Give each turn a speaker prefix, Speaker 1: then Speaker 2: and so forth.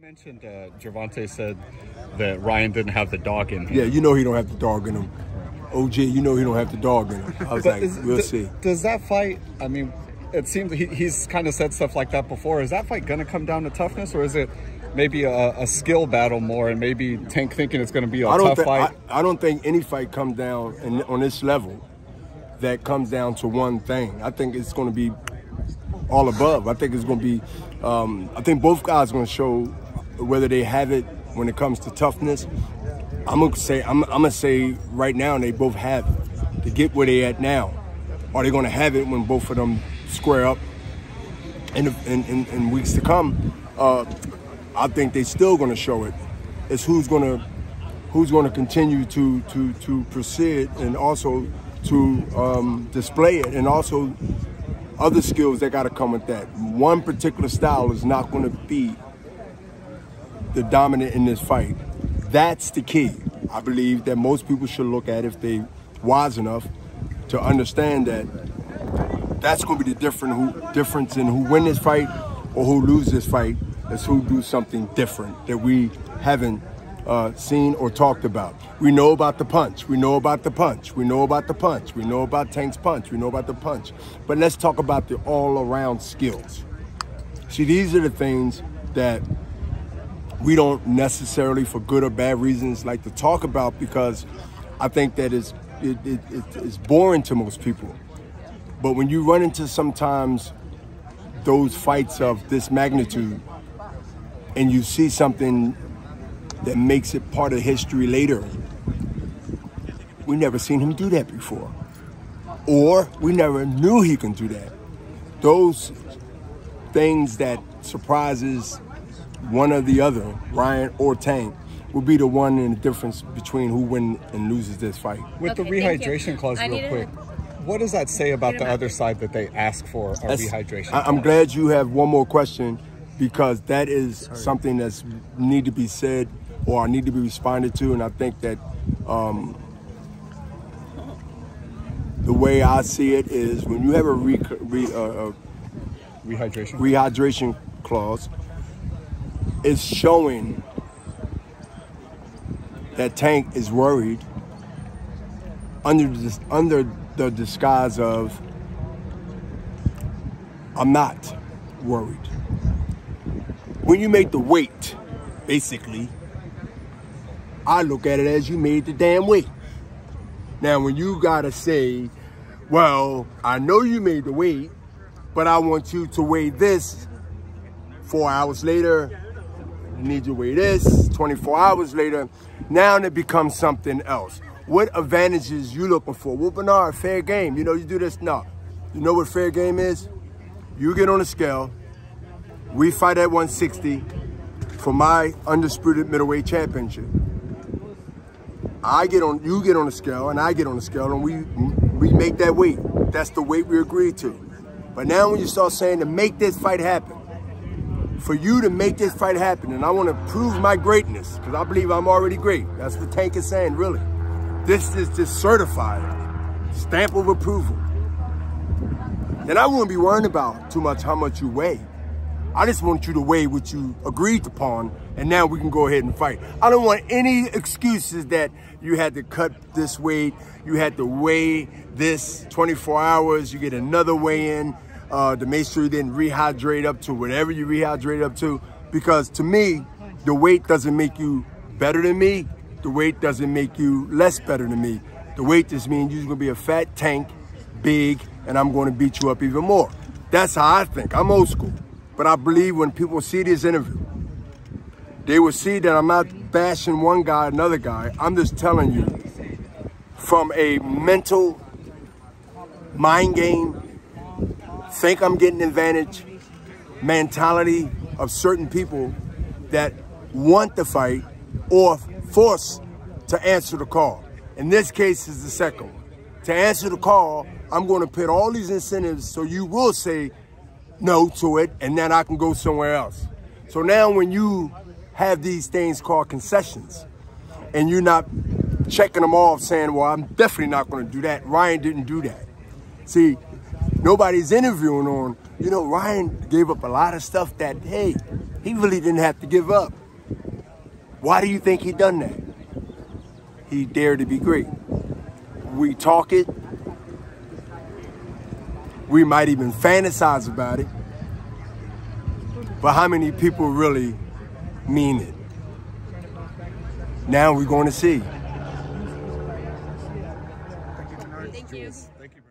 Speaker 1: mentioned uh, Gervonta said that Ryan didn't have the dog in him.
Speaker 2: Yeah, you know he don't have the dog in him. OJ, you know he don't have the dog in him. I was like,
Speaker 1: is-
Speaker 2: we'll see.
Speaker 1: Does that fight? I mean, it seems he, he's kind of said stuff like that before. Is that fight going to come down to toughness, or is it maybe a, a skill battle more, and maybe Tank thinking it's going to be a
Speaker 2: I don't
Speaker 1: tough fight?
Speaker 2: I, I don't think any fight comes down in, on this level that comes down to one thing. I think it's going to be all above. I think it's going to be. Um, I think both guys are going to show whether they have it when it comes to toughness. I'm gonna say I'm, I'm gonna say right now they both have it to get where they at now. Are they to have it when both of them square up in, in, in, in weeks to come? Uh, I think they still to show it. It's who's to who's to continue to to to proceed and also to um, display it, and also other skills that got to come with that. One particular style is not to be the dominant in this fight. That's the key. I believe that most people should look at if they wise enough to understand that that's going to be the different who, difference in who win this fight or who lose this fight is who do something different that we haven't uh, seen or talked about. We know about the punch. We know about the punch. We know about the punch. We know about Tank's punch. We know about the punch. But let's talk about the all-around skills. See, these are the things that we don't necessarily, for good or bad reasons, like to talk about because I think that it's, it, it, it, it's boring to most people. But when you run into sometimes those fights of this magnitude and you see something that makes it part of history later, we never seen him do that before. Or we never knew he can do that. Those things that surprises one or the other, Ryan or Tank, will be the one in the difference between who wins and loses this fight.
Speaker 1: With the
Speaker 3: Okay, thank you.
Speaker 1: rehydration clause,
Speaker 3: I
Speaker 1: real
Speaker 3: need to-
Speaker 1: quick, what does that say about the other side that they ask for a
Speaker 2: That's-
Speaker 1: rehydration?
Speaker 2: I, I'm
Speaker 1: clause?
Speaker 2: glad you have one more question because that is something that's need to be said or I need to be responded to, and I think that um, the way I see it is when you have a re, re, uh, uh,
Speaker 1: rehydration.
Speaker 2: rehydration clause, it's showing that Tank is worried under the, under the disguise of I'm not worried. When you make the weight, basically, I look at it as you made the damn weight. Now, when you gotta say, well, I know you made the weight, but I want you to weigh this four hours later. Need you to weigh this 24 hours later. Now it becomes something else. What advantages you looking for? Well, Bernard, fair game. You know, you do this. No. You know what fair game is? You get on the scale. We fight at 160 for my undisputed middleweight championship. I get on, you get on the scale, and I get on the scale, and we we make that weight. That's the weight we agreed to. But now when you start saying to make this fight happen, for you to make this fight happen, and I want to prove my greatness, because I believe I'm already great. That's what Tank is saying, really. This is just certified stamp of approval. Then I wouldn't be worrying about too much how much you weigh. I just want you to weigh what you agreed upon, and now we can go ahead and fight. I don't want any excuses that you had to cut this weight, you had to weigh this 24 hours, you get another weigh in uh, to make sure you didn't rehydrate up to whatever you rehydrate up to. Because to me, the weight doesn't make you better than me. The weight doesn't make you less better than me. The weight just means you're gonna be a fat tank, big, and I'm gonna beat you up even more. That's how I think. I'm old school. But I believe when people see this interview, they will see that I'm not bashing one guy, another guy. I'm just telling you from a mental mind game, think I'm getting advantage mentality of certain people that want the fight or force to answer the call. In this case is the second one. To answer the call, I'm going to put all these incentives so you will say no to it and then I can go somewhere else. So now when you have these things called concessions and you're not checking them off saying, well, I'm definitely not going to do that. Ryan didn't do that. See, nobody's interviewing on, you know, Ryan gave up a lot of stuff that, hey, he He really didn't have to give up. Why do you think he done that? He dared to be great. We talk it. We might even fantasize about it. But how many people really mean it? Now we're going to see.
Speaker 3: Thank you.
Speaker 1: Thank you.